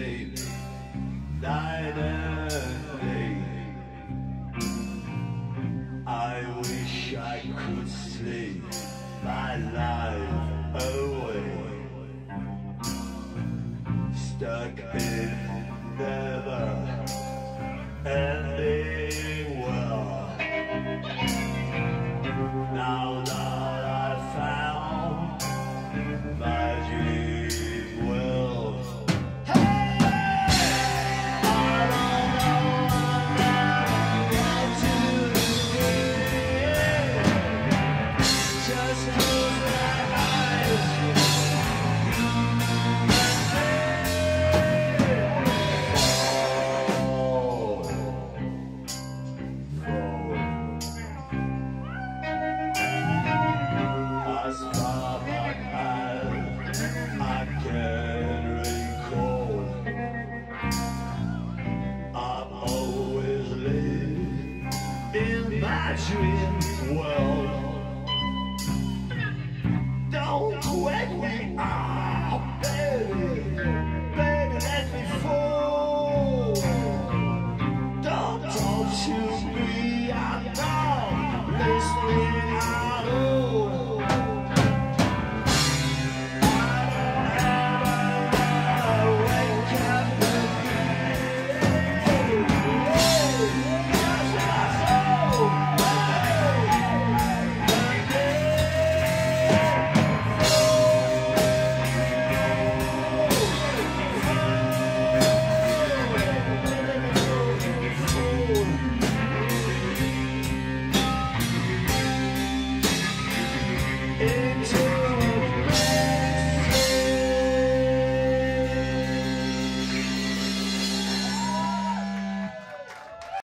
late, died late. I wish I could sleep my life away. Stuck in never. And imagined world.